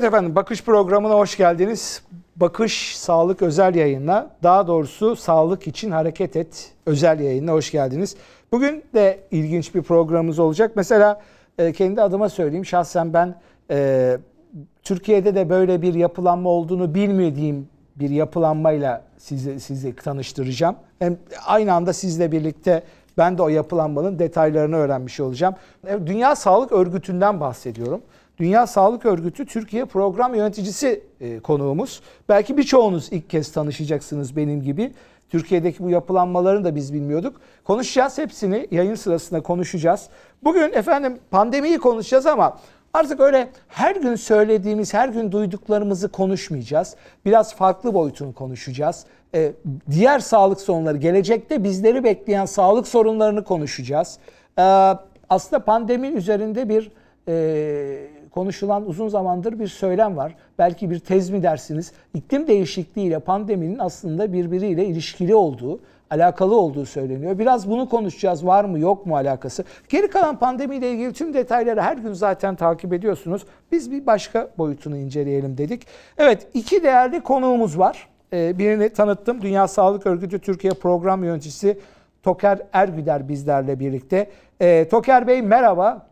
Evet efendim Bakış programına hoş geldiniz. Bakış Sağlık özel yayınına daha doğrusu Sağlık için Hareket Et özel yayınına hoş geldiniz. Bugün de ilginç bir programımız olacak. Mesela e, kendi adıma söyleyeyim şahsen ben e, Türkiye'de de böyle bir yapılanma olduğunu bilmediğim bir yapılanmayla sizi, sizi tanıştıracağım. Hem aynı anda sizle birlikte ben de o yapılanmanın detaylarını öğrenmiş olacağım. Dünya Sağlık Örgütü'nden bahsediyorum. Dünya Sağlık Örgütü Türkiye Program Yöneticisi e, konuğumuz. Belki birçoğunuz ilk kez tanışacaksınız benim gibi. Türkiye'deki bu yapılanmalarını da biz bilmiyorduk. Konuşacağız hepsini yayın sırasında konuşacağız. Bugün efendim pandemiyi konuşacağız ama artık öyle her gün söylediğimiz, her gün duyduklarımızı konuşmayacağız. Biraz farklı boyutunu konuşacağız. Ee, diğer sağlık sorunları, gelecekte bizleri bekleyen sağlık sorunlarını konuşacağız. Ee, aslında pandemi üzerinde bir e, konuşulan uzun zamandır bir söylem var. Belki bir tez mi dersiniz? İklim değişikliği ile pandeminin aslında birbiriyle ilişkili olduğu, alakalı olduğu söyleniyor. Biraz bunu konuşacağız. Var mı yok mu alakası? Geri kalan pandemiyle ilgili tüm detayları her gün zaten takip ediyorsunuz. Biz bir başka boyutunu inceleyelim dedik. Evet iki değerli konuğumuz var. Ee, birini tanıttım. Dünya Sağlık Örgütü Türkiye Program Yöneticisi Toker Ergüder bizlerle birlikte. Ee, Toker Bey merhaba.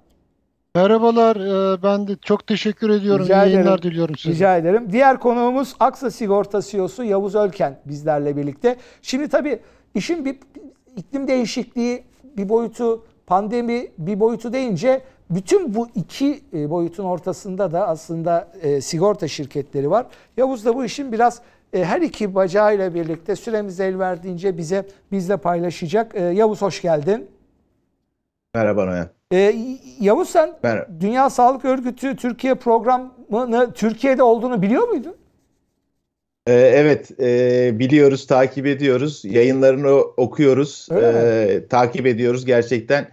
Merhabalar, e, ben de çok teşekkür ediyorum. Rica İyi yayınlar diliyorum size. Rica ederim. Diğer konuğumuz Aksa Sigorta CEO'su Yavuz Ölken bizlerle birlikte. Şimdi tabii işin bir iklim değişikliği bir boyutu, pandemi bir boyutu deyince bütün bu iki e, boyutun ortasında da aslında e, sigorta şirketleri var. Yavuz da bu işin biraz her iki bacağıyla birlikte süremiz el verdiğince bize bizle paylaşacak. Yavuz hoş geldin. Merhaba Noyan. Ee, Yavuz sen Merhaba. Dünya Sağlık Örgütü Türkiye programını Türkiye'de olduğunu biliyor muydun? Ee, evet e, biliyoruz, takip ediyoruz. Yayınlarını okuyoruz, e, takip ediyoruz gerçekten.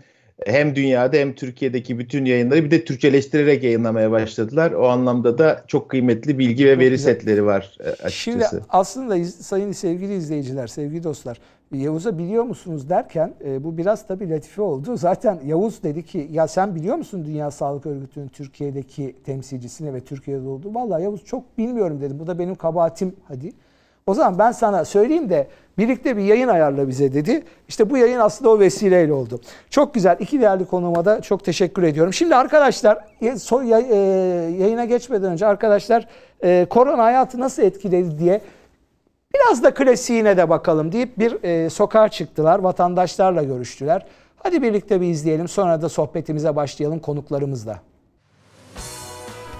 Hem dünyada hem Türkiye'deki bütün yayınları bir de Türkçeleştirerek yayınlamaya başladılar. O anlamda da çok kıymetli bilgi ve çok veri güzel. setleri var e, açıkçası. Şimdi aslında sayın sevgili izleyiciler, sevgili dostlar Yavuz'a biliyor musunuz derken e, bu biraz tabii latife oldu. Zaten Yavuz dedi ki ya sen biliyor musun Dünya Sağlık Örgütü'nün Türkiye'deki temsilcisine ve Türkiye'de olduğu? Vallahi Yavuz çok bilmiyorum dedim. Bu da benim kabahatim hadi. O zaman ben sana söyleyeyim de birlikte bir yayın ayarla bize dedi. İşte bu yayın aslında o vesileyle oldu. Çok güzel. İki değerli konuma da çok teşekkür ediyorum. Şimdi arkadaşlar e, yayına geçmeden önce arkadaşlar e, korona hayatı nasıl etkiledi diye Biraz da klasiğine de bakalım deyip bir e, sokağa çıktılar. Vatandaşlarla görüştüler. Hadi birlikte bir izleyelim. Sonra da sohbetimize başlayalım konuklarımızla.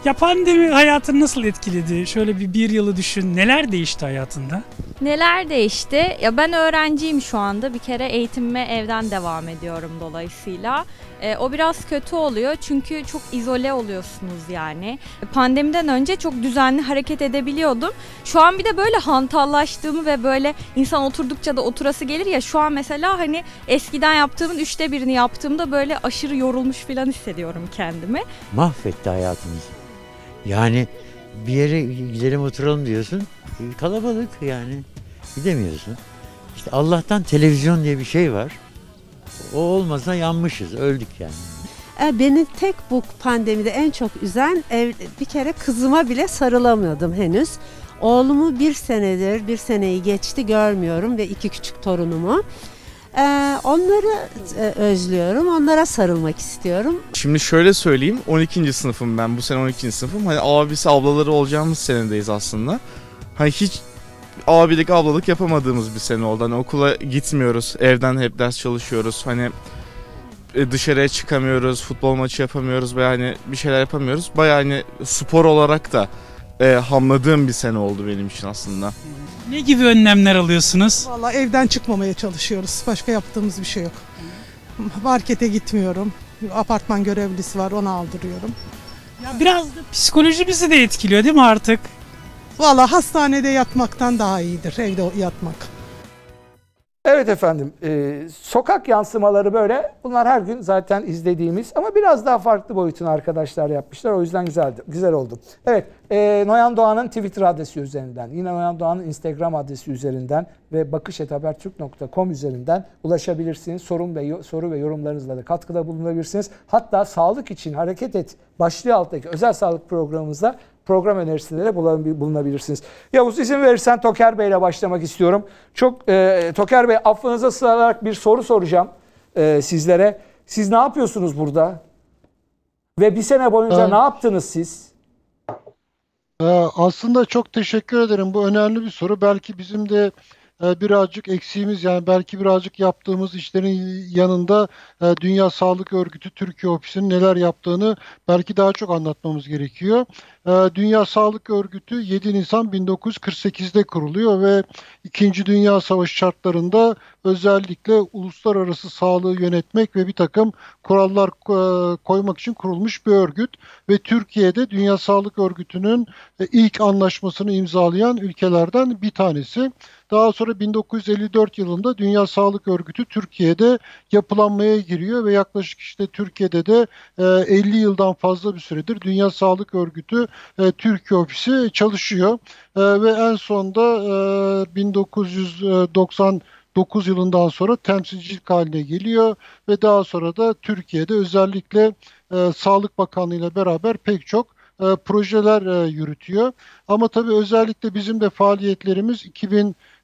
Ya pandemi hayatını nasıl etkiledi? Şöyle bir bir yılı düşün. Neler değişti hayatında? Neler değişti? Ya ben öğrenciyim şu anda. Bir kere eğitimime evden devam ediyorum dolayısıyla. E, o biraz kötü oluyor çünkü çok izole oluyorsunuz yani. Pandemiden önce çok düzenli hareket edebiliyordum. Şu an bir de böyle hantallaştığımı ve böyle insan oturdukça da oturası gelir ya şu an mesela hani eskiden yaptığımın üçte birini yaptığımda böyle aşırı yorulmuş falan hissediyorum kendimi. Mahvetti hayatımızı. Yani bir yere gidelim oturalım diyorsun. Kalabalık yani. Gidemiyorsun. İşte Allah'tan televizyon diye bir şey var. O olmasa yanmışız, öldük yani. E, beni tek bu pandemide en çok üzen ev, bir kere kızıma bile sarılamıyordum henüz. Oğlumu bir senedir, bir seneyi geçti görmüyorum ve iki küçük torunumu. Ee, onları e, özlüyorum. Onlara sarılmak istiyorum. Şimdi şöyle söyleyeyim. 12. sınıfım ben. Bu sene 12. sınıfım. Hani abisi ablaları olacağımız senedeyiz aslında. Hani hiç abilik ablalık yapamadığımız bir sene oldu. Hani okula gitmiyoruz. Evden hep ders çalışıyoruz. Hani e, dışarıya çıkamıyoruz. Futbol maçı yapamıyoruz ve hani bir şeyler yapamıyoruz. Baya hani spor olarak da e, hamladığım bir sene oldu benim için aslında. Ne gibi önlemler alıyorsunuz? Valla evden çıkmamaya çalışıyoruz. Başka yaptığımız bir şey yok. Markete gitmiyorum. Apartman görevlisi var onu aldırıyorum. Ya biraz da psikoloji bizi de etkiliyor değil mi artık? Valla hastanede yatmaktan daha iyidir evde yatmak. Evet efendim, e, sokak yansımaları böyle. Bunlar her gün zaten izlediğimiz ama biraz daha farklı boyutunu arkadaşlar yapmışlar. O yüzden güzeldi, güzel oldu. Evet, e, Noyan Doğan'ın Twitter adresi üzerinden, yine Noyan Doğan'ın Instagram adresi üzerinden ve bakışetabertürk.com üzerinden ulaşabilirsiniz. Sorun ve soru ve yorumlarınızla da katkıda bulunabilirsiniz. Hatta sağlık için hareket et başlığı alttaki özel sağlık programımızda program önerisinde de bulunabilirsiniz. Yavuz izin verirsen Toker Bey ile başlamak istiyorum. Çok e, Toker Bey affınıza sığınarak bir soru soracağım e, sizlere. Siz ne yapıyorsunuz burada? Ve bir sene boyunca evet. ne yaptınız siz? Ee, aslında çok teşekkür ederim. Bu önemli bir soru. Belki bizim de e, birazcık eksiğimiz yani belki birazcık yaptığımız işlerin yanında e, Dünya Sağlık Örgütü Türkiye Ofisi'nin neler yaptığını belki daha çok anlatmamız gerekiyor. E, Dünya Sağlık Örgütü 7 Nisan 1948'de kuruluyor ve 2. Dünya Savaşı şartlarında özellikle uluslararası sağlığı yönetmek ve bir takım kurallar koymak için kurulmuş bir örgüt ve Türkiye'de Dünya Sağlık Örgütü'nün ilk anlaşmasını imzalayan ülkelerden bir tanesi. Daha sonra 1954 yılında Dünya Sağlık Örgütü Türkiye'de yapılanmaya giriyor ve yaklaşık işte Türkiye'de de 50 yıldan fazla bir süredir Dünya Sağlık Örgütü Türkiye ofisi çalışıyor ve en sonda 1990 9 yılından sonra temsilcilik haline geliyor ve daha sonra da Türkiye'de özellikle e, Sağlık Bakanlığı ile beraber pek çok e, projeler e, yürütüyor. Ama tabii özellikle bizim de faaliyetlerimiz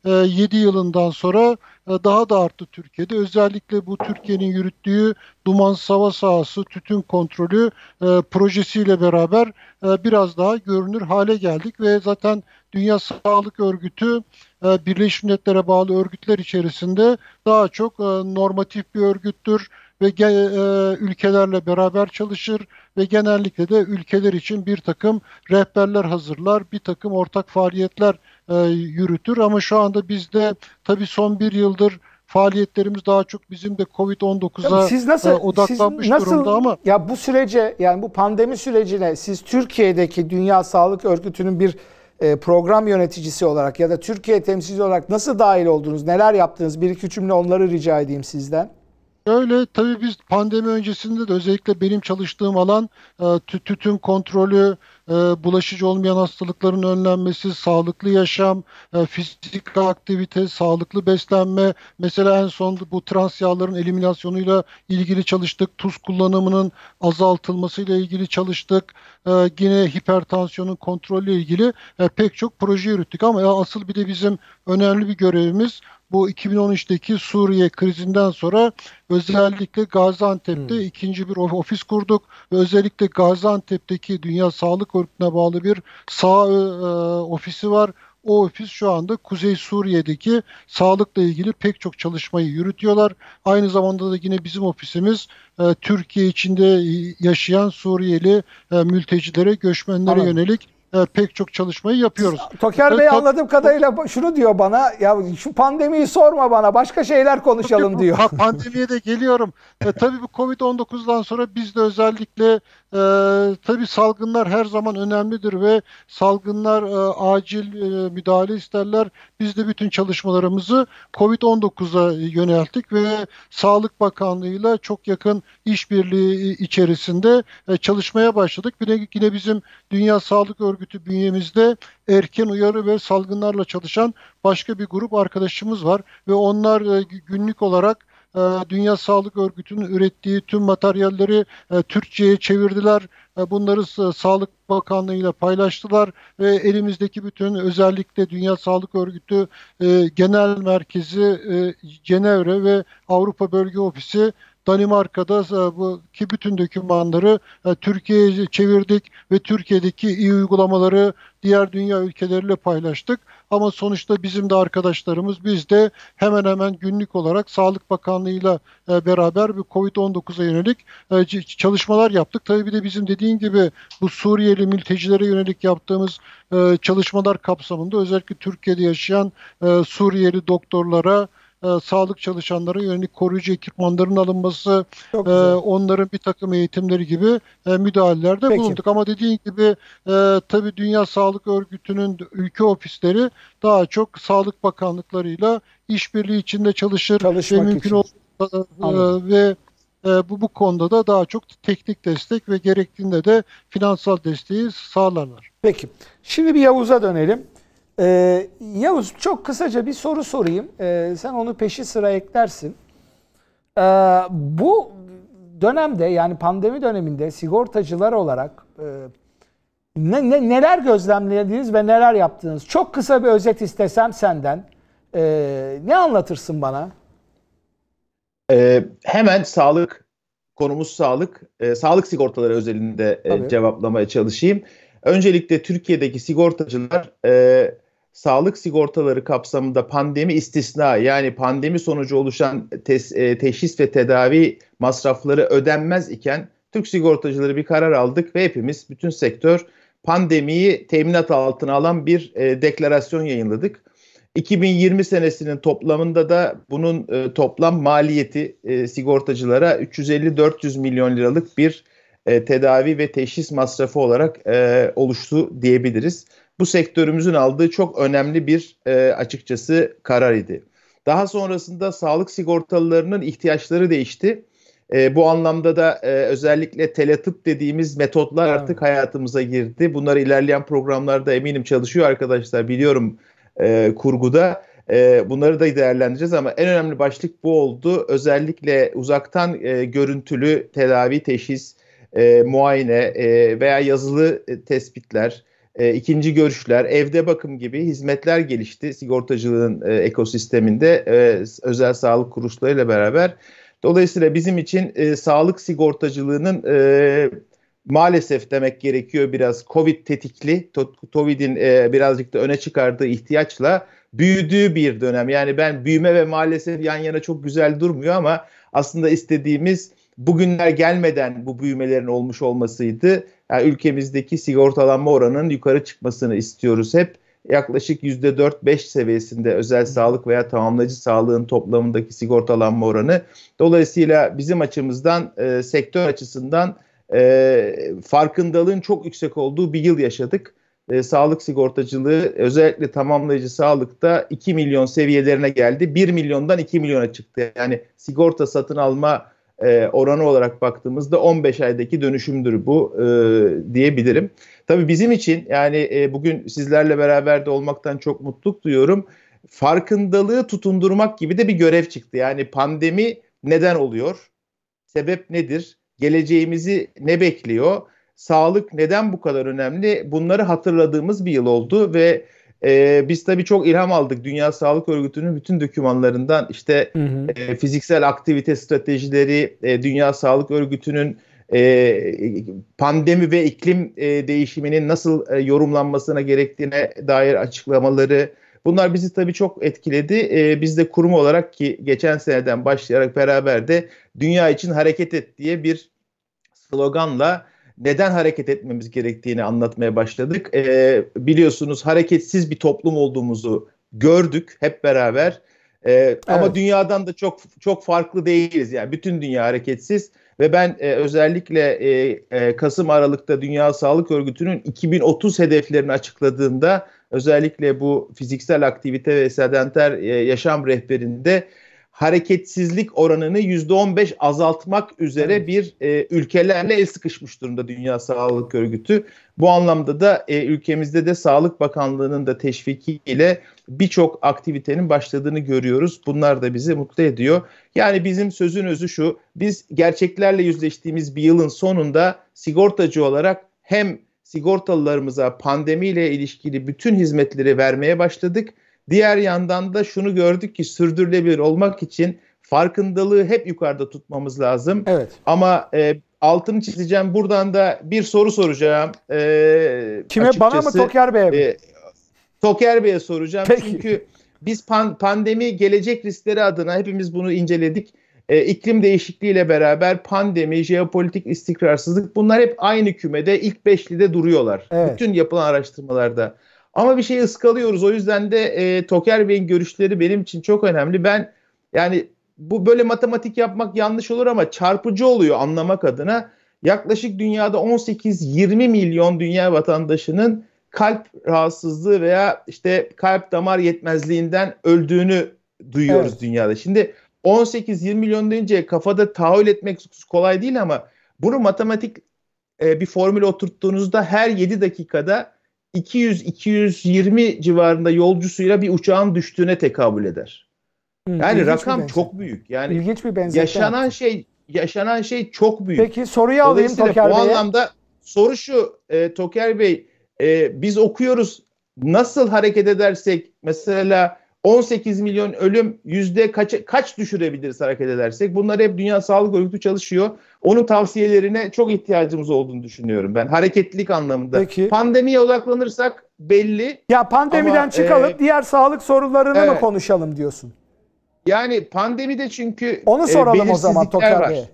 2007 yılından sonra e, daha da arttı Türkiye'de. Özellikle bu Türkiye'nin yürüttüğü duman sava sahası, tütün kontrolü e, projesiyle beraber e, biraz daha görünür hale geldik ve zaten Dünya Sağlık Örgütü e, Birleşmiş Milletler'e bağlı örgütler içerisinde daha çok e, normatif bir örgüttür ve e, ülkelerle beraber çalışır ve genellikle de ülkeler için bir takım rehberler hazırlar, bir takım ortak faaliyetler yürütür. Ama şu anda bizde tabii son bir yıldır faaliyetlerimiz daha çok bizim de Covid-19'a siz nasıl, odaklanmış siz nasıl, durumda ama ya bu sürece yani bu pandemi sürecine siz Türkiye'deki Dünya Sağlık Örgütü'nün bir e, program yöneticisi olarak ya da Türkiye temsilcisi olarak nasıl dahil oldunuz? Neler yaptınız? Bir iki cümle onları rica edeyim sizden. Öyle tabii biz pandemi öncesinde de özellikle benim çalıştığım alan e, tütün kontrolü, e, bulaşıcı olmayan hastalıkların önlenmesi, sağlıklı yaşam, e, fizik aktivite, sağlıklı beslenme. Mesela en son bu trans yağların eliminasyonuyla ilgili çalıştık. Tuz kullanımının azaltılmasıyla ilgili çalıştık. Yine hipertansiyonun kontrolü ilgili pek çok proje yürüttük. Ama asıl bir de bizim önemli bir görevimiz bu 2013'teki Suriye krizinden sonra özellikle Gaziantep'te hmm. ikinci bir ofis kurduk ve özellikle Gaziantep'teki Dünya Sağlık Örgütü'ne bağlı bir sağ e, ofisi var. O ofis şu anda Kuzey Suriye'deki sağlıkla ilgili pek çok çalışmayı yürütüyorlar. Aynı zamanda da yine bizim ofisimiz e, Türkiye içinde yaşayan Suriyeli e, mültecilere, göçmenlere Anladım. yönelik e, pek çok çalışmayı yapıyoruz. Toker Bey anladığım kadarıyla şunu diyor bana ya şu pandemiyi sorma bana başka şeyler konuşalım diyor. Pandemiye de geliyorum. e, tabii bu Covid-19'dan sonra biz de özellikle e, tabii salgınlar her zaman önemlidir ve salgınlar e, acil e, müdahale isterler. Biz de bütün çalışmalarımızı Covid-19'a yönelttik ve Sağlık Bakanlığı'yla çok yakın işbirliği içerisinde e, çalışmaya başladık. Bir de yine bizim Dünya Sağlık Örgütü bünyemizde erken uyarı ve salgınlarla çalışan başka bir grup arkadaşımız var ve onlar e, günlük olarak e, Dünya Sağlık Örgütü'nün ürettiği tüm materyalleri e, Türkçe'ye çevirdiler. E, bunları Sağlık Bakanlığı ile paylaştılar ve elimizdeki bütün özellikle Dünya Sağlık Örgütü Genel Merkezi Cenevre ve Avrupa Bölge Ofisi Danimarka'da bu ki bütün dokümanları Türkiye'ye çevirdik ve Türkiye'deki iyi uygulamaları diğer dünya ülkeleriyle paylaştık. Ama sonuçta bizim de arkadaşlarımız biz de hemen hemen günlük olarak Sağlık Bakanlığı'yla e, beraber bir Covid-19'a yönelik e, çalışmalar yaptık. Tabii bir de bizim dediğin gibi bu Suriyeli mültecilere yönelik yaptığımız e, çalışmalar kapsamında özellikle Türkiye'de yaşayan Suriyeli doktorlara, e, sağlık çalışanlara yönelik koruyucu ekipmanların alınması, e, onların bir takım eğitimleri gibi e, müdahalelerde Peki. bulunduk. Ama dediğin gibi e, tabii Dünya Sağlık Örgütü'nün ülke ofisleri daha çok Sağlık Bakanlıklarıyla işbirliği içinde çalışır Çalışmak ve mümkün olduğunda e, ve e, bu bu konuda da daha çok teknik destek ve gerektiğinde de finansal desteği sağlarlar. Peki. Şimdi bir Yavuz'a dönelim. Ee, Yavuz çok kısaca bir soru sorayım. Ee, sen onu peşi sıra eklersin. Ee, bu dönemde yani pandemi döneminde sigortacılar olarak e, Ne, ne, neler gözlemlediniz ve neler yaptınız? Çok kısa bir özet istesem senden. Ee, ne anlatırsın bana? Ee, hemen sağlık, konumuz sağlık. Ee, sağlık sigortaları özelinde e, cevaplamaya çalışayım. Öncelikle Türkiye'deki sigortacılar e, sağlık sigortaları kapsamında pandemi istisna yani pandemi sonucu oluşan tes, e, teşhis ve tedavi masrafları ödenmez iken Türk sigortacıları bir karar aldık ve hepimiz bütün sektör pandemiyi teminat altına alan bir e, deklarasyon yayınladık. 2020 senesinin toplamında da bunun e, toplam maliyeti e, sigortacılara 350-400 milyon liralık bir e, tedavi ve teşhis masrafı olarak e, oluştu diyebiliriz. Bu sektörümüzün aldığı çok önemli bir e, açıkçası karar idi. Daha sonrasında sağlık sigortalılarının ihtiyaçları değişti. E, bu anlamda da e, özellikle teletıp dediğimiz metotlar artık evet. hayatımıza girdi. Bunlar ilerleyen programlarda eminim çalışıyor arkadaşlar biliyorum e, kurguda. E, bunları da değerlendireceğiz ama en önemli başlık bu oldu. Özellikle uzaktan e, görüntülü tedavi, teşhis, e, muayene e, veya yazılı e, tespitler, e, ikinci görüşler, evde bakım gibi hizmetler gelişti sigortacılığın e, ekosisteminde e, özel sağlık kuruluşlarıyla beraber. Dolayısıyla bizim için e, sağlık sigortacılığının e, maalesef demek gerekiyor biraz Covid tetikli, Covid'in e, birazcık da öne çıkardığı ihtiyaçla büyüdüğü bir dönem. Yani ben büyüme ve maalesef yan yana çok güzel durmuyor ama aslında istediğimiz bugünler gelmeden bu büyümelerin olmuş olmasıydı. Yani ülkemizdeki sigortalanma oranının yukarı çıkmasını istiyoruz hep. Yaklaşık %4-5 seviyesinde özel sağlık veya tamamlayıcı sağlığın toplamındaki sigortalanma oranı. Dolayısıyla bizim açımızdan, e, sektör açısından e, farkındalığın çok yüksek olduğu bir yıl yaşadık. E, sağlık sigortacılığı özellikle tamamlayıcı sağlıkta 2 milyon seviyelerine geldi. 1 milyondan 2 milyona çıktı. Yani sigorta satın alma e, oranı olarak baktığımızda 15 aydaki dönüşümdür bu e, diyebilirim. Tabii bizim için yani e, bugün sizlerle beraber de olmaktan çok mutluluk duyuyorum. Farkındalığı tutundurmak gibi de bir görev çıktı. Yani pandemi neden oluyor? Sebep nedir? Geleceğimizi ne bekliyor? Sağlık neden bu kadar önemli? Bunları hatırladığımız bir yıl oldu ve e, biz tabii çok ilham aldık Dünya Sağlık Örgütü'nün bütün dokümanlarından işte hı hı. E, fiziksel aktivite stratejileri, e, Dünya Sağlık Örgütü'nün e, pandemi ve iklim e, değişiminin nasıl e, yorumlanmasına gerektiğine dair açıklamaları bunlar bizi tabii çok etkiledi. E, biz de kurum olarak ki geçen seneden başlayarak beraber de dünya için hareket et diye bir sloganla neden hareket etmemiz gerektiğini anlatmaya başladık. E, biliyorsunuz hareketsiz bir toplum olduğumuzu gördük hep beraber. E, evet. Ama dünyadan da çok çok farklı değiliz. Yani bütün dünya hareketsiz ve ben e, özellikle e, e, Kasım Aralık'ta Dünya Sağlık Örgütü'nün 2030 hedeflerini açıkladığında özellikle bu fiziksel aktivite ve sedenter e, yaşam rehberinde hareketsizlik oranını %15 azaltmak üzere bir e, ülkelerle el sıkışmış durumda Dünya Sağlık Örgütü. Bu anlamda da e, ülkemizde de Sağlık Bakanlığı'nın da teşvikiyle birçok aktivitenin başladığını görüyoruz. Bunlar da bizi mutlu ediyor. Yani bizim sözün özü şu, biz gerçeklerle yüzleştiğimiz bir yılın sonunda sigortacı olarak hem sigortalılarımıza pandemiyle ilişkili bütün hizmetleri vermeye başladık Diğer yandan da şunu gördük ki sürdürülebilir olmak için farkındalığı hep yukarıda tutmamız lazım. Evet. Ama e, altını çizeceğim. Buradan da bir soru soracağım. E, Kime bana mı Toker Bey'e mi? E, Toker Bey'e soracağım. Peki. Çünkü biz pan, pandemi gelecek riskleri adına hepimiz bunu inceledik. E, iklim değişikliğiyle beraber pandemi, jeopolitik istikrarsızlık bunlar hep aynı kümede ilk beşlide duruyorlar. Evet. Bütün yapılan araştırmalarda. Ama bir şey ıskalıyoruz. O yüzden de e, Toker Bey'in görüşleri benim için çok önemli. Ben yani bu böyle matematik yapmak yanlış olur ama çarpıcı oluyor anlamak adına. Yaklaşık dünyada 18-20 milyon dünya vatandaşının kalp rahatsızlığı veya işte kalp damar yetmezliğinden öldüğünü duyuyoruz evet. dünyada. Şimdi 18-20 milyon deyince kafada tahayyül etmek kolay değil ama bunu matematik e, bir formül oturttuğunuzda her 7 dakikada 200-220 civarında yolcusuyla bir uçağın düştüğüne tekabül eder. Yani İlginç rakam çok büyük. Yani İlginç bir benzetme. Yaşanan şey yaşanan şey çok büyük. Peki soruyu alayım Toker Bey'e. Bu anlamda soru şu e, Toker Bey e, biz okuyoruz nasıl hareket edersek mesela 18 milyon ölüm yüzde kaç, kaç düşürebiliriz hareket edersek? Bunlar hep Dünya Sağlık Örgütü çalışıyor. Onun tavsiyelerine çok ihtiyacımız olduğunu düşünüyorum ben. Hareketlilik anlamında. Peki. Pandemiye odaklanırsak belli. Ya pandemiden Ama, çıkalım e, diğer sağlık sorunlarını mı evet. konuşalım diyorsun? Yani pandemide çünkü Onu e, soralım o zaman var. Bey'e.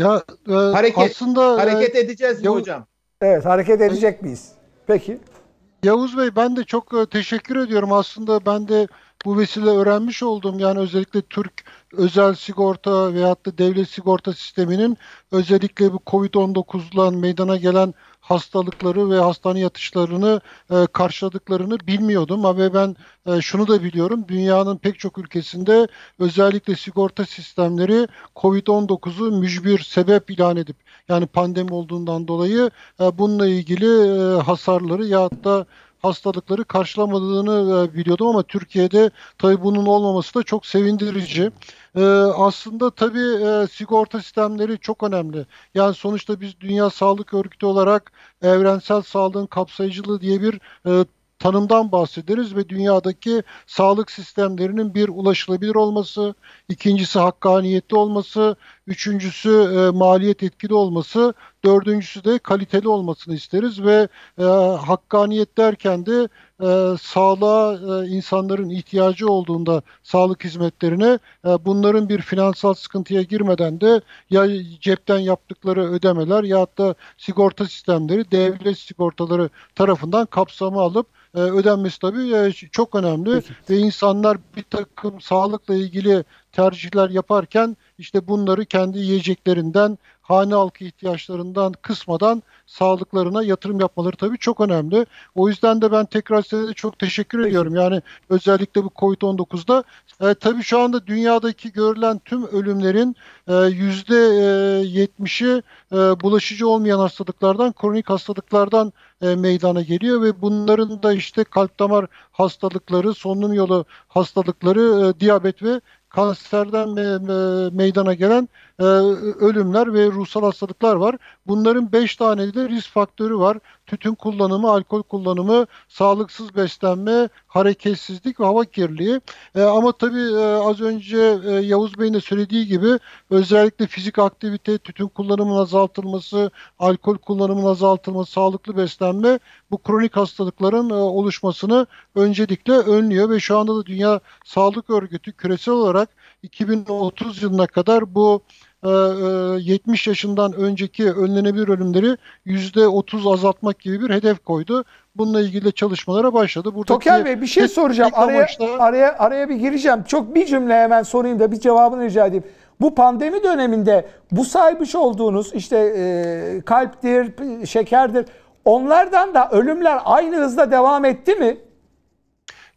Ya e, Hareket- aslında e, Hareket edeceğiz mi Yavuz- hocam? Evet hareket edecek miyiz? Peki. Yavuz Bey ben de çok e, teşekkür ediyorum. Aslında ben de bu vesile öğrenmiş oldum. Yani özellikle Türk özel sigorta veyahut da devlet sigorta sisteminin özellikle bu Covid-19'la meydana gelen hastalıkları ve hastane yatışlarını e, karşıladıklarını bilmiyordum. Ve ben e, şunu da biliyorum. Dünyanın pek çok ülkesinde özellikle sigorta sistemleri Covid-19'u mücbir sebep ilan edip yani pandemi olduğundan dolayı e, bununla ilgili e, hasarları ya da hastalıkları karşılamadığını e, biliyordum ama Türkiye'de tabii bunun olmaması da çok sevindirici. Aslında tabii sigorta sistemleri çok önemli. Yani sonuçta biz Dünya Sağlık Örgütü olarak evrensel sağlığın kapsayıcılığı diye bir tanımdan bahsederiz ve dünyadaki sağlık sistemlerinin bir ulaşılabilir olması, ikincisi hakkaniyetli olması, üçüncüsü e, maliyet etkili olması, dördüncüsü de kaliteli olmasını isteriz ve e, hakkaniyet derken de e, sağlığa e, insanların ihtiyacı olduğunda sağlık hizmetlerine e, bunların bir finansal sıkıntıya girmeden de ya cepten yaptıkları ödemeler ya da sigorta sistemleri devlet sigortaları tarafından kapsamı alıp e, ödenmesi tabii e, çok önemli. Ve insanlar bir takım sağlıkla ilgili tercihler yaparken işte bunları kendi yiyeceklerinden, hane halkı ihtiyaçlarından kısmadan sağlıklarına yatırım yapmaları tabii çok önemli. O yüzden de ben tekrar size de çok teşekkür ediyorum. Yani özellikle bu Covid-19'da e, tabii şu anda dünyadaki görülen tüm ölümlerin e, yüzde 70'i e, bulaşıcı olmayan hastalıklardan, kronik hastalıklardan e, meydana geliyor ve bunların da işte kalp damar hastalıkları, solunum yolu hastalıkları, e, diyabet ve kanserden me- me- meydana gelen e, ölümler ve ruhsal hastalıklar var. Bunların 5 tane de risk faktörü var. Tütün kullanımı, alkol kullanımı, sağlıksız beslenme, hareketsizlik ve hava kirliliği. E, ama tabii e, az önce e, Yavuz Bey'in de söylediği gibi özellikle fizik aktivite, tütün kullanımının azaltılması, alkol kullanımının azaltılması, sağlıklı beslenme bu kronik hastalıkların e, oluşmasını öncelikle önlüyor ve şu anda da Dünya Sağlık Örgütü küresel olarak 2030 yılına kadar bu e, e, 70 yaşından önceki önlenebilir ölümleri %30 azaltmak gibi bir hedef koydu. Bununla ilgili çalışmalara başladı. Buradaki Toker Bey bir şey soracağım. Araya, amaçla- araya, araya bir gireceğim. Çok bir cümle hemen sorayım da bir cevabını rica edeyim. Bu pandemi döneminde bu saymış olduğunuz işte e, kalptir, şekerdir onlardan da ölümler aynı hızda devam etti mi?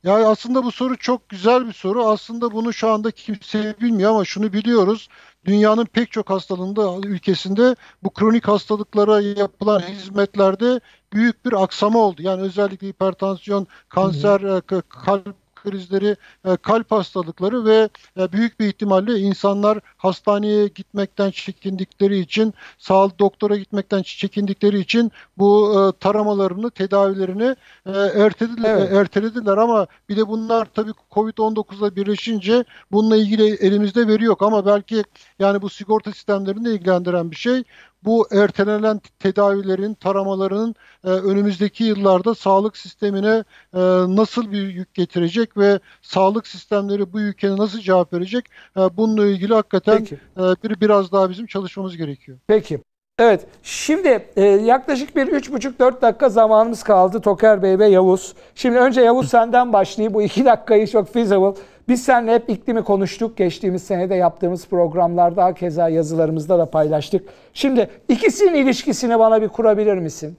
Yani aslında bu soru çok güzel bir soru. Aslında bunu şu anda kimse bilmiyor ama şunu biliyoruz. Dünyanın pek çok hastalığında ülkesinde bu kronik hastalıklara yapılan hizmetlerde büyük bir aksama oldu. Yani özellikle hipertansiyon, kanser, e, kalp krizleri, e, kalp hastalıkları ve e, büyük bir ihtimalle insanlar hastaneye gitmekten çekindikleri için, sağlık doktora gitmekten çekindikleri için bu e, taramalarını, tedavilerini ertelediler, Evet. ertelediler ama bir de bunlar tabii Covid-19'la birleşince bununla ilgili elimizde veri yok ama belki yani bu sigorta sistemlerini de ilgilendiren bir şey. Bu ertelenen tedavilerin, taramaların e, önümüzdeki yıllarda sağlık sistemine e, nasıl bir yük getirecek ve sağlık sistemleri bu yük'e nasıl cevap verecek? E, bununla ilgili hakikaten Peki. e, bir biraz daha bizim çalışmamız gerekiyor. Peki. Evet. Şimdi e, yaklaşık bir 3,5-4 dakika zamanımız kaldı Toker Bey ve Yavuz. Şimdi önce Yavuz senden başlayayım. Bu 2 dakikayı çok feasible. Biz seninle hep iklimi konuştuk. Geçtiğimiz senede yaptığımız programlarda keza yazılarımızda da paylaştık. Şimdi ikisinin ilişkisini bana bir kurabilir misin?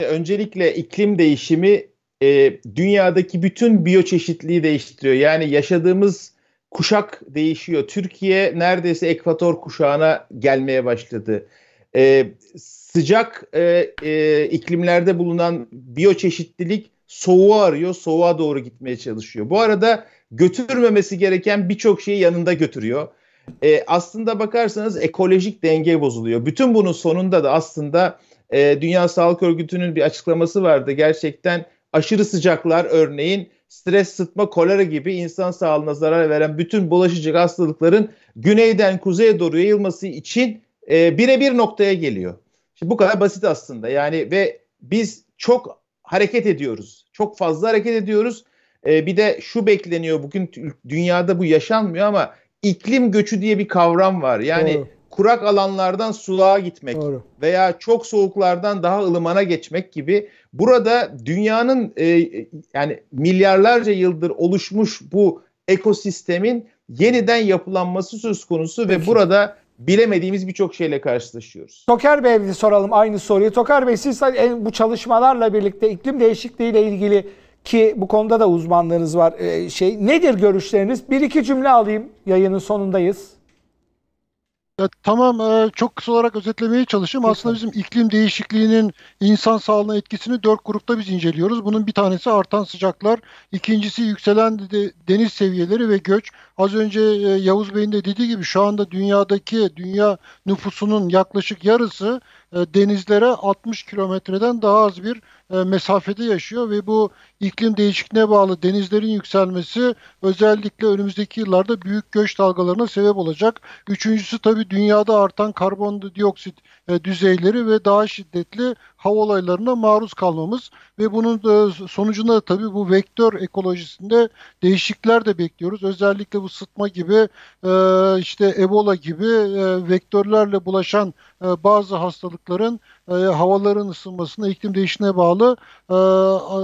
Öncelikle iklim değişimi e, dünyadaki bütün biyoçeşitliği değiştiriyor. Yani yaşadığımız kuşak değişiyor. Türkiye neredeyse ekvator kuşağına gelmeye başladı. E, sıcak e, e, iklimlerde bulunan biyoçeşitlilik soğuğu arıyor, soğuğa doğru gitmeye çalışıyor. Bu arada götürmemesi gereken birçok şeyi yanında götürüyor. e, aslında bakarsanız ekolojik denge bozuluyor. Bütün bunun sonunda da aslında e, Dünya Sağlık Örgütü'nün bir açıklaması vardı. Gerçekten aşırı sıcaklar örneğin stres, sıtma, kolera gibi insan sağlığına zarar veren bütün bulaşıcı hastalıkların güneyden kuzeye doğru yayılması için e, birebir noktaya geliyor. Şimdi bu kadar basit aslında. Yani ve biz çok hareket ediyoruz. Çok fazla hareket ediyoruz. E, bir de şu bekleniyor bugün dünyada bu yaşanmıyor ama iklim göçü diye bir kavram var. Yani Doğru. kurak alanlardan sulağa gitmek Doğru. veya çok soğuklardan daha ılımana geçmek gibi burada dünyanın e, yani milyarlarca yıldır oluşmuş bu ekosistemin yeniden yapılanması söz konusu Peki. ve burada bilemediğimiz birçok şeyle karşılaşıyoruz. Toker Bey'e soralım aynı soruyu. Toker Bey siz bu çalışmalarla birlikte iklim değişikliği ile ilgili ki bu konuda da uzmanlığınız var. Ee, şey nedir görüşleriniz? Bir iki cümle alayım. Yayının sonundayız. Ya, tamam e, çok kısa olarak özetlemeye çalışayım. Aslında bizim iklim değişikliğinin insan sağlığına etkisini dört grupta biz inceliyoruz. Bunun bir tanesi artan sıcaklar, ikincisi yükselen de, deniz seviyeleri ve göç. Az önce e, Yavuz Bey'in de dediği gibi şu anda dünyadaki dünya nüfusunun yaklaşık yarısı denizlere 60 kilometreden daha az bir e, mesafede yaşıyor ve bu iklim değişikliğine bağlı denizlerin yükselmesi özellikle önümüzdeki yıllarda büyük göç dalgalarına sebep olacak. Üçüncüsü tabii dünyada artan karbondioksit e, düzeyleri ve daha şiddetli hava olaylarına maruz kalmamız ve bunun sonucunda tabii bu vektör ekolojisinde değişiklikler de bekliyoruz. Özellikle bu sıtma gibi işte Ebola gibi vektörlerle bulaşan bazı hastalıkların havaların ısınmasına, iklim değişikliğine bağlı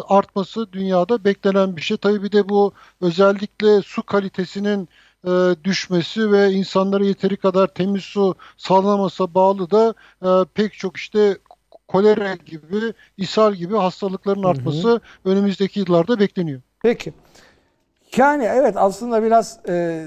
artması dünyada beklenen bir şey. Tabii bir de bu özellikle su kalitesinin e, düşmesi ve insanlara yeteri kadar temiz su sağlanamasa bağlı da e, pek çok işte kolera gibi, ishal gibi hastalıkların artması hı hı. önümüzdeki yıllarda bekleniyor. Peki. Yani evet aslında biraz e,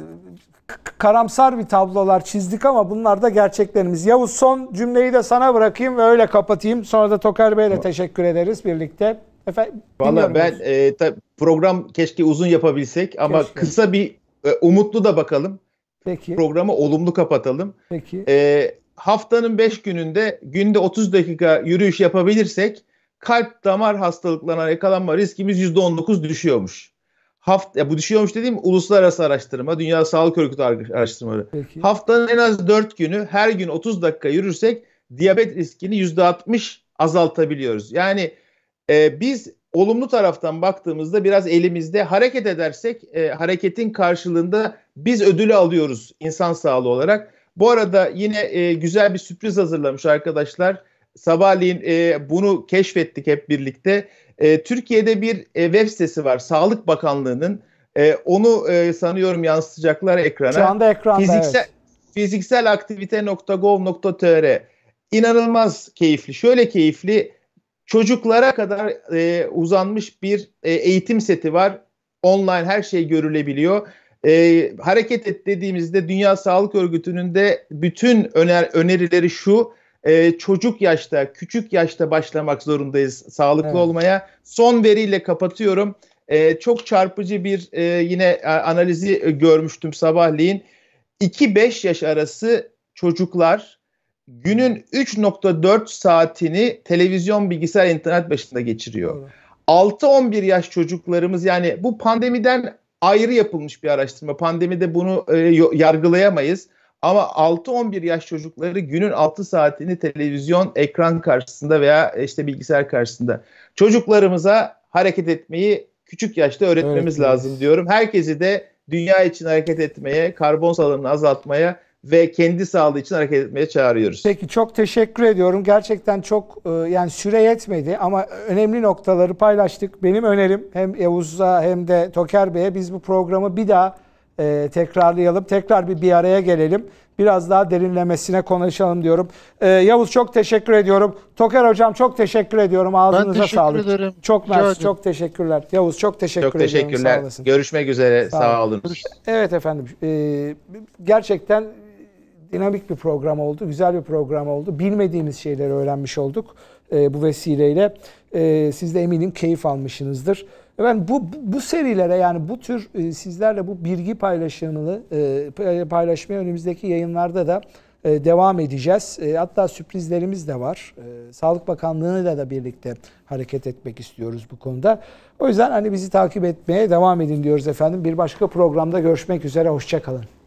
karamsar bir tablolar çizdik ama bunlar da gerçeklerimiz. Yavuz son cümleyi de sana bırakayım ve öyle kapatayım. Sonra da Tokar Bey'le teşekkür ederiz birlikte. Efendim, Valla ben e, program keşke uzun yapabilsek ama keşke. kısa bir umutlu da bakalım. Peki. Programı olumlu kapatalım. Peki. E, haftanın 5 gününde günde 30 dakika yürüyüş yapabilirsek kalp damar hastalıklarına yakalanma riskimiz %19 düşüyormuş. Haft ya bu düşüyormuş dediğim uluslararası araştırma, Dünya Sağlık Örgütü araştırmaları. Peki. Haftanın en az 4 günü her gün 30 dakika yürürsek diyabet riskini %60 azaltabiliyoruz. Yani e, biz olumlu taraftan baktığımızda biraz elimizde hareket edersek e, hareketin karşılığında biz ödülü alıyoruz insan sağlığı olarak. Bu arada yine e, güzel bir sürpriz hazırlamış arkadaşlar. Sabahleyin e, bunu keşfettik hep birlikte. E, Türkiye'de bir e, web sitesi var Sağlık Bakanlığı'nın. E, onu e, sanıyorum yansıtacaklar ekrana. Şu anda ekranda fiziksel, evet. Fizikselaktivite.gov.tr İnanılmaz keyifli. Şöyle keyifli çocuklara kadar e, uzanmış bir e, eğitim seti var. Online her şey görülebiliyor. E, hareket et dediğimizde Dünya Sağlık Örgütü'nün de bütün öner önerileri şu. E, çocuk yaşta, küçük yaşta başlamak zorundayız sağlıklı evet. olmaya. Son veriyle kapatıyorum. E, çok çarpıcı bir e, yine analizi görmüştüm sabahleyin. 2-5 yaş arası çocuklar günün 3.4 saatini televizyon, bilgisayar, internet başında geçiriyor. 6-11 yaş çocuklarımız yani bu pandemiden ayrı yapılmış bir araştırma. Pandemide bunu e, yargılayamayız. Ama 6-11 yaş çocukları günün 6 saatini televizyon ekran karşısında veya işte bilgisayar karşısında. Çocuklarımıza hareket etmeyi küçük yaşta öğretmemiz evet, lazım diyorum. Herkesi de dünya için hareket etmeye, karbon salımını azaltmaya ve kendi sağlığı için hareket etmeye çağırıyoruz. Peki çok teşekkür ediyorum. Gerçekten çok e, yani süre yetmedi ama önemli noktaları paylaştık. Benim önerim hem Yavuz'a hem de Toker Bey'e biz bu programı bir daha e, tekrarlayalım. Tekrar bir bir araya gelelim. Biraz daha derinlemesine konuşalım diyorum. E, Yavuz çok teşekkür ediyorum. Toker Hocam çok teşekkür ediyorum. Ağzınıza ben teşekkür sağlık. ederim. Çok mersi, çok teşekkürler. Yavuz çok teşekkür çok ediyorum. Çok teşekkürler. Görüşmek üzere. Sağ, sağ olun. Evet efendim. E, gerçekten dinamik bir program oldu. Güzel bir program oldu. Bilmediğimiz şeyleri öğrenmiş olduk. e, bu vesileyle. E, siz de eminim keyif almışsınızdır. Ben bu bu serilere yani bu tür e, sizlerle bu bilgi paylaşımını e, paylaşmaya önümüzdeki yayınlarda da e, devam edeceğiz. E, hatta sürprizlerimiz de var. E, Sağlık Bakanlığı'yla da birlikte hareket etmek istiyoruz bu konuda. O yüzden hani bizi takip etmeye devam edin diyoruz efendim. Bir başka programda görüşmek üzere. Hoşçakalın.